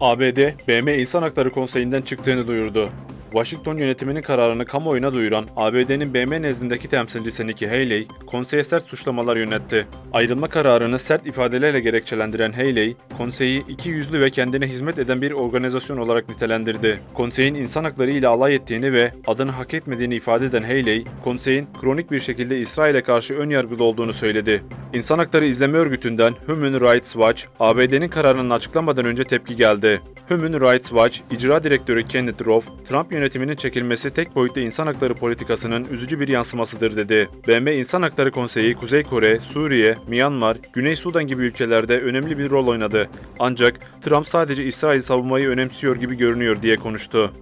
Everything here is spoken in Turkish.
ABD, BM İnsan Hakları Konseyi'nden çıktığını duyurdu. Washington yönetiminin kararını kamuoyuna duyuran ABD'nin BM nezdindeki temsilcisi Nikki Haley, konseye sert suçlamalar yönetti. Ayrılma kararını sert ifadelerle gerekçelendiren Haley, konseyi iki yüzlü ve kendine hizmet eden bir organizasyon olarak nitelendirdi. Konseyin insan hakları ile alay ettiğini ve adını hak etmediğini ifade eden Haley, konseyin kronik bir şekilde İsrail'e karşı ön yargılı olduğunu söyledi. İnsan Hakları İzleme Örgütü'nden Human Rights Watch, ABD'nin kararını açıklamadan önce tepki geldi. Human Rights Watch, icra direktörü Kenneth Roth, Trump yönetiminin çekilmesi tek boyutlu insan hakları politikasının üzücü bir yansımasıdır dedi. BM İnsan Hakları Konseyi, Kuzey Kore, Suriye, Myanmar, Güney Sudan gibi ülkelerde önemli bir rol oynadı. Ancak Trump sadece İsrail savunmayı önemsiyor gibi görünüyor diye konuştu.